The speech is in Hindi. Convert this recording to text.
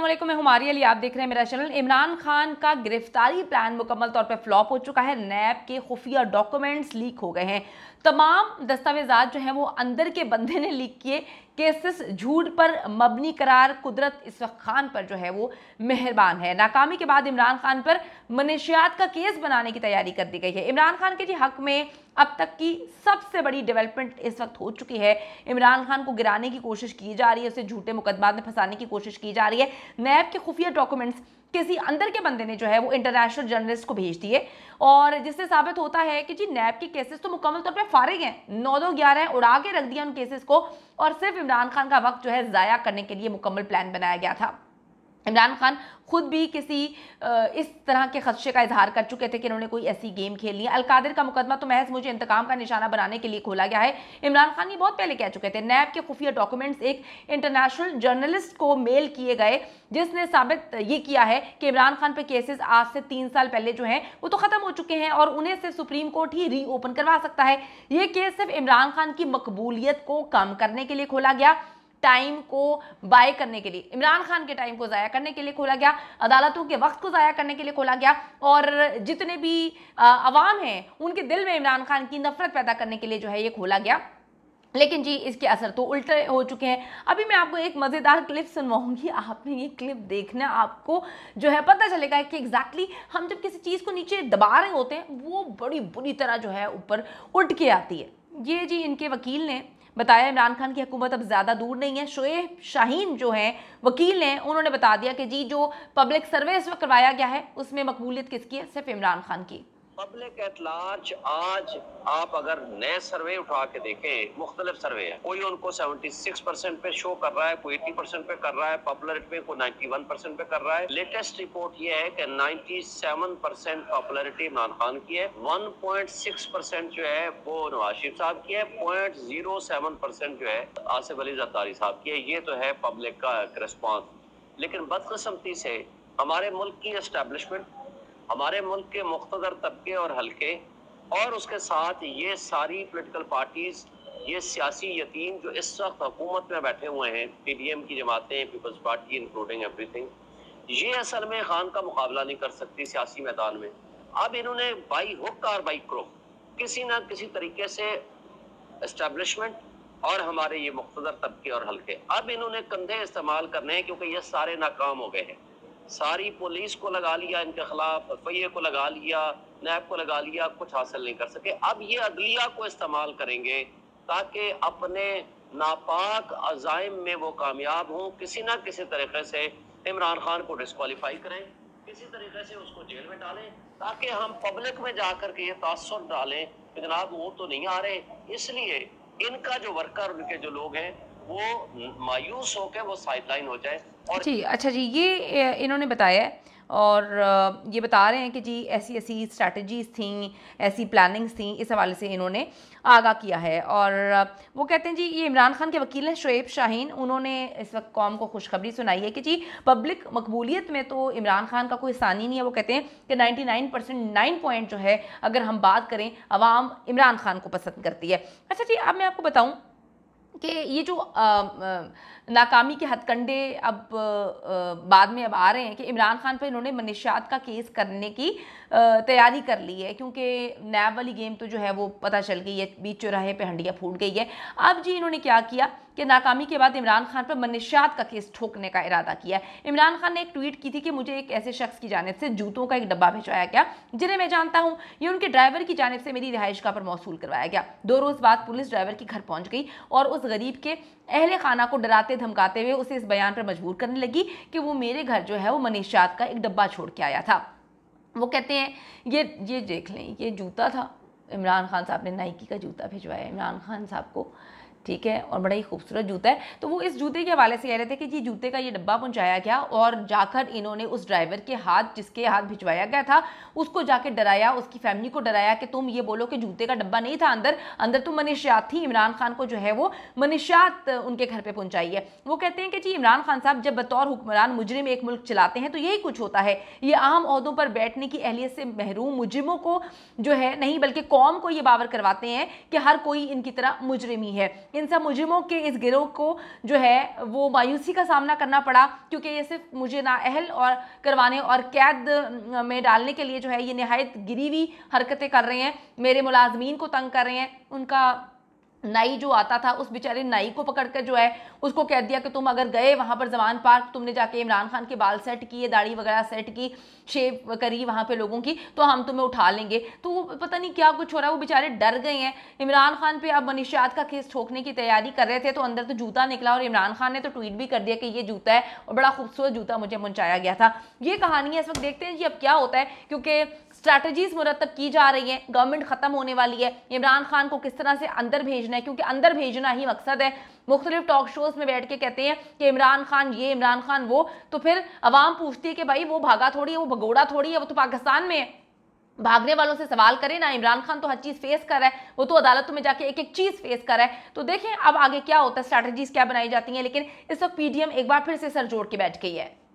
वालेकुम, मैं हमारी अली, आप देख रहे हैं मेरा चैनल इमरान खान का गिरफ्तारी प्लान मुकम्मल तौर पर फ्लॉप हो चुका है, नैब के खुफिया डॉक्यूमेंट्स लीक हो गए हैं। तमाम दस्तावेजात जो हैं वो अंदर के बंदे ने लीक किए। केसेस झूठ पर मबनी करार कुदरत इस वक्त खान पर जो है वो मेहरबान है। नाकामी के बाद इमरान खान पर मनशियात का केस बनाने की तैयारी कर दी गई है। इमरान खान के जी हक में अब तक की सबसे बड़ी डेवलपमेंट इस वक्त हो चुकी है। इमरान खान को गिराने की कोशिश की जा रही है, उसे झूठे मुकदमा में फंसाने की कोशिश की जा रही है। नैब के खुफिया डॉक्यूमेंट्स किसी अंदर के बंदे ने जो है वो इंटरनेशनल जर्नलिस्ट को भेज दिए। और जिससे साबित होता है कि जी, नैब के केसेस तो मुकम्मल तौर पे फारिग हैं। नौ दो ग्यारह उड़ा के रख दिया उन केसेस को। और सिर्फ़ इमरान खान का वक्त जो है, ज़ाया करने के लिए मुकम्मल प्लान बनाया गया था। इमरान खान खुद भी किसी इस तरह के खदशे का इजहार कर चुके थे कि उन्होंने कोई ऐसी गेम खेलनी है अलकादिर का मुकदमा तो महज मुझे इंतकाम का निशाना बनाने के लिए खोला गया है। इमरान खान ये बहुत पहले कह चुके थे। नैब के खुफिया डॉक्यूमेंट्स एक इंटरनेशनल जर्नलिस्ट को मेल किए गए, जिसने साबित ये किया है कि इमरान खान पर केसेस आज से तीन साल पहले जो हैं, वो तो ख़त्म हो चुके हैं और उन्हें सिर्फ़ सुप्रीम कोर्ट ही रीओपन करवा सकता है। ये केस सिर्फ़ इमरान खान की मकबूलियत को कम करने के लिए खोला गया। टाइम को बाय करने के लिए। इमरान खान के टाइम को ज़ाया करने के लिए खोला गया, अदालतों के वक्त को ज़ाया करने के लिए खोला गया और जितने भी अवाम हैं, उनके दिल में इमरान खान की नफरत पैदा करने के लिए जो है ये खोला गया। लेकिन जी, इसके असर तो उल्टे हो चुके हैं। अभी मैं आपको एक मज़ेदार क्लिप सुनवाऊँगी। आपने ये क्लिप देखना, आपको जो है पता चलेगा कि एग्जैक्टली exactly हम जब किसी चीज़ को नीचे दबा रहे होते हैं, वो बड़ी बुरी तरह जो है ऊपर उठ के आती है। ये जी, इनके वकील ने बताया इमरान खान की हुकूमत अब ज़्यादा दूर नहीं है। शोएब शाहीन जो है, वकील हैं, उन्होंने बता दिया कि जी, जो पब्लिक सर्वे इस वक्त करवाया गया है, उसमें मकबूलियत किसकी है? सिर्फ़ इमरान खान की। पब्लिक एट लार्ज, आज आप अगर नए सर्वे उठा के देखें, मुख्तलिफ़ सर्वे है। कोई उनको 76 परसेंट पे शो कर रहा है, कोई 80 परसेंट पे कर रहा है पॉपुलरिटी पे कोई 91 परसेंट पे कर रहा है। लेटेस्ट रिपोर्ट ये है कि 97 परसेंट पॉपुलरिटी इमरान खान की है। 1.6 परसेंट जो है वो नवाज़ शरीफ साहब की है। पॉइंट परसेंट जो है आसिफ अली जरदारी साहब की है। ये तो है पब्लिक का रिस्पॉन्स लेकिन बदकस्मती से हमारे मुल्क की एस्टेब्लिशमेंट हमारे मुल्क के मुख्तर तबके और हल्के, और उसके साथ ये सारी पोलिटिकल पार्टीज़ ये सियासी यतीम जो इस वक्त हुकूमत में बैठे हुए हैं पी डी एम की जमातें पीपल्स पार्टी इंक्लूडिंग एवरीथिंग ये असल में खान का मुकाबला नहीं कर सकती सियासी मैदान में। अब इन्होंने बाई हुक और बाई क्रो किसी ना किसी तरीके से इस्टेब्लिशमेंट और हमारे ये मुख्तर तबके और हल्के, अब इन्होंने कंधे इस्तेमाल करने हैं क्योंकि ये सारे नाकाम हो गए हैं। सारी पुलिस को लगा लिया, इनके खिलाफ एफ़ को लगा लिया, नैब को लगा लिया, कुछ हासिल नहीं कर सके। अब ये अदलिया को इस्तेमाल करेंगे ताकि अपने नापाक अजाइम में वो कामयाब हों। किसी ना किसी तरीके से इमरान खान को डिस्कालीफाई करें, किसी तरीके से उसको जेल में डालें, ताकि हम पब्लिक में जाकर के ये तासर डालें जनाब वो तो नहीं आ रहे। इसलिए इनका जो वर्कर उनके जो लोग हैं वो मायूस होकर वो साइडलाइन हो जाए और जी अच्छा जी, ये इन्होंने बताया है और ये बता रहे हैं कि जी, ऐसी ऐसी स्ट्रैटेजीज़ थी, ऐसी प्लानिंग्स थी, इस हवाले से इन्होंने आगाह किया है और वो कहते हैं जी, ये इमरान खान के वकील हैं शुएब शाहीन, उन्होंने इस वक्त कौम को खुशखबरी सुनाई है कि जी पब्लिक मकबूलियत में तो इमरान खान का कोई सानी नहीं है, वो कहते हैं कि 99 परसेंट नाइन पॉइंट जो है, अगर हम बात करें अवाम इमरान खान को पसंद करती है। अच्छा जी, अब मैं आपको बताऊँ कि ये जो नाकामी के हथकंडे अब बाद में अब आ रहे हैं कि इमरान खान पर इन्होंने मनीषात का केस करने की तैयारी कर ली है, क्योंकि नैब वाली गेम तो जो है वो पता चल गई है, बीच चौराहे पे हंडिया फूट गई है। अब जी इन्होंने क्या किया? कि नाकामी के बाद इमरान खान पर मनीषात का केस ठोकने का इरादा किया इमरान खान ने एक ट्वीट की थी कि मुझे एक ऐसे शख्स की जानब से जूतों का एक डब्बा भिजवाया गया, जिन्हें मैं जानता हूँ, ये उनके ड्राइवर की जानब से मेरी रिहाइश का पर मौसू करवाया गया। दो रोज़ बाद पुलिस ड्राइवर के घर पहुँच गई और उस गरीब के अहल खाना को डराते, धमकाते हुए उसे इस बयान पर मजबूर करने लगी कि वो मेरे घर जो है वो मनीषात का एक डब्बा छोड़ के आया था। वो कहते हैं, ये ये देख लें, ये जूता था। इमरान खान साहब ने नाइकी का जूता भिजवाया इमरान खान साहब को ठीक है, और बड़ा ही खूबसूरत जूता है। तो वो इस जूते के हवाले से कह रहे थे कि जी, जूते का ये डब्बा पहुँचाया गया और जाकर इन्होंने उस ड्राइवर के हाथ, जिसके हाथ भिजवाया गया था, उसको जाके डराया, उसकी फैमिली को डराया कि तुम ये बोलो कि जूते का डब्बा नहीं था अंदर अंदर तो मनीषियात थी, इमरान खान को जो है वो मनीषियात उनके घर पर पहुँचाई है। वो कहते हैं कि जी, इमरान खान साहब जब बतौर हुक्मरान मुजरिम एक मुल्क चलाते हैं तो यही कुछ होता है। ये आम अहदों पर बैठने की अहलियत से महरूम मुजरिमों को जो है नहीं, बल्कि कौम को ये बावर करवाते हैं कि हर कोई इनकी तरह मुजरिम ही है। इन सब मुजरिमों के इस गिरोह को जो है, वो मायूसी का सामना करना पड़ा, क्योंकि ये सिर्फ़ मुझे नाअहल और करवाने और कैद में डालने के लिए जो है, ये नहायत गिरीवी हरकतें कर रहे हैं। मेरे मुलाजमीन को तंग कर रहे हैं। उनका नाई जो आता था, उस बेचारे नाई को पकड़कर जो है, उसको कह दिया कि तुम अगर गए वहाँ पर जमान पार्क, तुमने जाके इमरान खान के बाल सेट किए, दाढ़ी वगैरह सेट की शेप करी वहाँ पे लोगों की तो हम तुम्हें उठा लेंगे। तो पता नहीं क्या कुछ हो रहा है, वो बेचारे डर गए हैं। इमरान खान पे अब मनीषात का केस ठोकने की तैयारी कर रहे थे तो अंदर तो जूता निकला और इमरान खान ने तो ट्वीट भी कर दिया कि ये जूता है और बड़ा खूबसूरत जूता मुझे मुंचाया गया था। ये कहानी है, इस वक्त देखते हैं जी अब क्या होता है, क्योंकि स्ट्रैटेजीज मुरतब की जा रही हैं। गवर्नमेंट ख़त्म होने वाली है। इमरान खान को किस तरह से अंदर भेजना है? क्योंकि अंदर भेजना ही मकसद है। मुख्तलिफ़ टॉक शोज़ में बैठ के कहते हैं कि इमरान खान ये, इमरान खान वो। तो फिर अवाम पूछती है कि भाई, वो भागा थोड़ी है, वो भगोड़ा थोड़ी है, वो तो पाकिस्तान में है। भागने वालों से सवाल करें ना, इमरान खान तो हर चीज़ फेस कर रहा है। वो तो अदालतों में जाके एक एक चीज़ फेस कर रहा है। तो देखें, अब आगे क्या होता है स्ट्रैटेजीज क्या बनाई जाती हैं। लेकिन इस वक्त पीडीएम एक बार फिर से सर जोड़ के बैठ गई है।